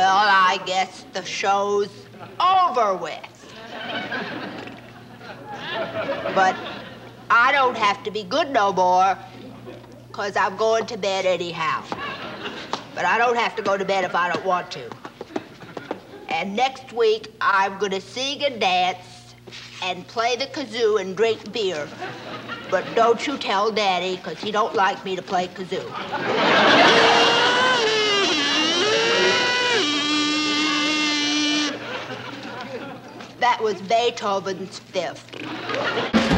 Well, I guess the show's over with. But I don't have to be good no more, because I'm going to bed anyhow. But I don't have to go to bed if I don't want to. And next week, I'm going to sing and dance and play the kazoo and drink beer. But don't you tell Daddy, because he don't like me to play kazoo. That was Beethoven's Fifth.